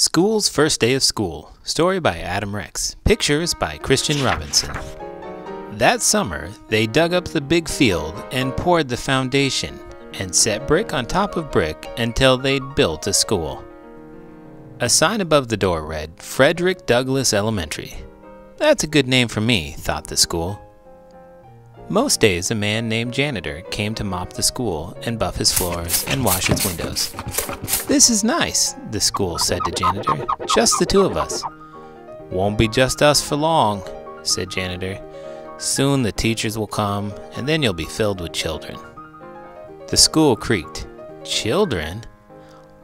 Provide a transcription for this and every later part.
School's First Day of School. Story by Adam Rex. Pictures by Christian Robinson. That summer, they dug up the big field and poured the foundation and set brick on top of brick until they'd built a school. A sign above the door read, Frederick Douglass Elementary. That's a good name for me, thought the school. Most days, a man named Janitor came to mop the school and buff his floors and wash its windows. This is nice, the school said to Janitor. Just the two of us. Won't be just us for long, said Janitor. Soon the teachers will come, and then you'll be filled with children. The school creaked. Children?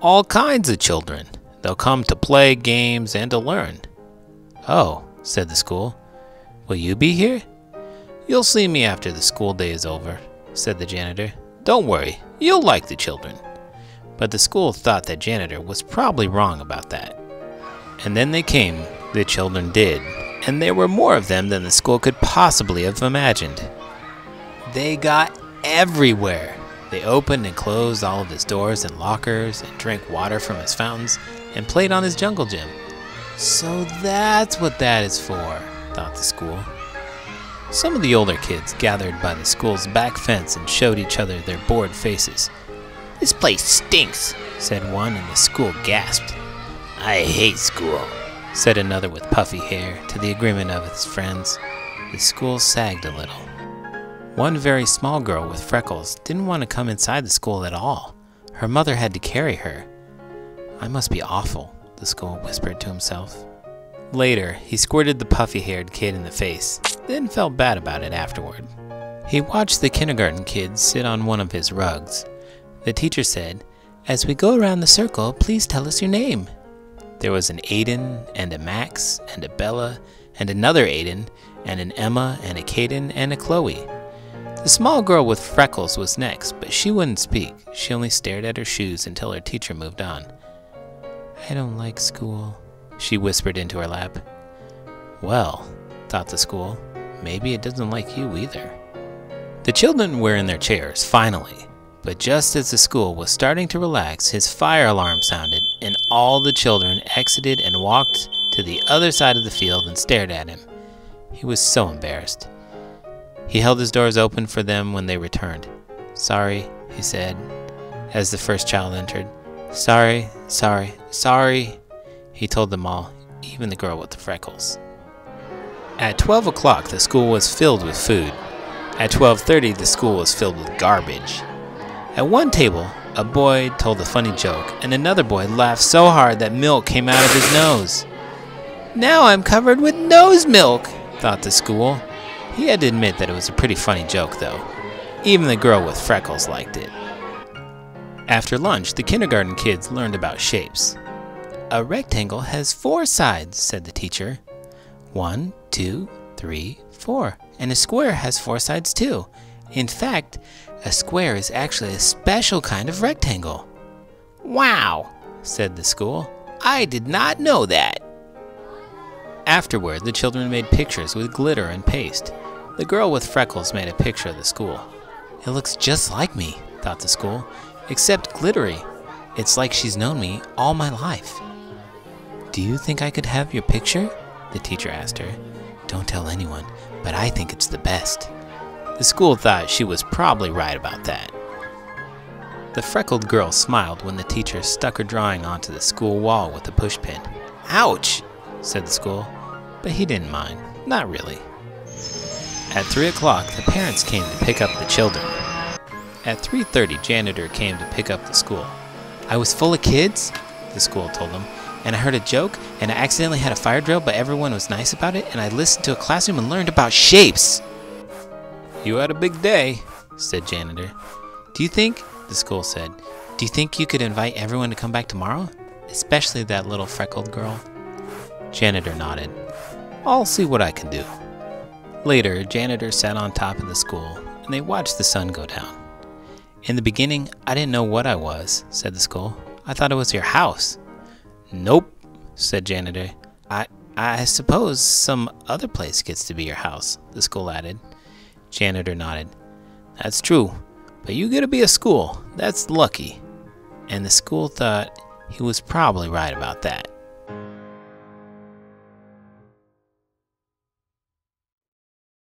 All kinds of children. They'll come to play games and to learn. Oh, said the school. Will you be here? You'll see me after the school day is over, said the janitor. Don't worry, you'll like the children. But the school thought that janitor was probably wrong about that. And then they came, the children did, and there were more of them than the school could possibly have imagined. They got everywhere. They opened and closed all of his doors and lockers and drank water from his fountains and played on his jungle gym. So that's what that is for, thought the school. Some of the older kids gathered by the school's back fence and showed each other their bored faces. This place stinks, said one, and the school gasped. I hate school, said another with puffy hair, to the agreement of his friends. The school sagged a little. One very small girl with freckles didn't want to come inside the school at all. Her mother had to carry her. I must be awful, the school whispered to himself. Later, he squirted the puffy haired kid in the face, then felt bad about it afterward. He watched the kindergarten kids sit on one of his rugs. The teacher said, As we go around the circle, please tell us your name. There was an Aiden, and a Max, and a Bella, and another Aiden, and an Emma, and a Caden, and a Chloe. The small girl with freckles was next, but she wouldn't speak. She only stared at her shoes until her teacher moved on. I don't like school, she whispered into her lap. Well, thought the school, maybe it doesn't like you either. The children were in their chairs, finally, but just as the school was starting to relax, his fire alarm sounded, and all the children exited and walked to the other side of the field and stared at him. He was so embarrassed. He held his doors open for them when they returned. Sorry, he said, as the first child entered. Sorry, sorry, sorry, he told them all, even the girl with the freckles. At 12 o'clock, the school was filled with food. At 12:30, the school was filled with garbage. At one table, a boy told a funny joke, and another boy laughed so hard that milk came out of his nose. Now I'm covered with nose milk, thought the school. He had to admit that it was a pretty funny joke, though. Even the girl with freckles liked it. After lunch, the kindergarten kids learned about shapes. A rectangle has four sides, said the teacher. One, two, three, four. And a square has four sides too. In fact, a square is actually a special kind of rectangle. Wow, said the school. I did not know that. Afterward, the children made pictures with glitter and paste. The girl with freckles made a picture of the school. It looks just like me, thought the school, except glittery. It's like she's known me all my life. Do you think I could have your picture? The teacher asked her. Don't tell anyone, but I think it's the best. The school thought she was probably right about that. The freckled girl smiled when the teacher stuck her drawing onto the school wall with a pushpin. Ouch, said the school, but he didn't mind. Not really. At 3 o'clock, the parents came to pick up the children. At 3.30, janitor came to pick up the school. I was full of kids, the school told them and I heard a joke, and I accidentally had a fire drill, but everyone was nice about it, and I listened to a classroom and learned about shapes. You had a big day, said janitor. Do you think, the school said, do you think you could invite everyone to come back tomorrow? Especially that little freckled girl? Janitor nodded. I'll see what I can do. Later, janitor sat on top of the school, and they watched the sun go down. In the beginning, I didn't know what I was, said the school. I thought it was your house. Nope, said janitor. I I suppose some other place gets to be your house, the school added. Janitor nodded. That's true, but you get to be a school. That's lucky. And the school thought he was probably right about that.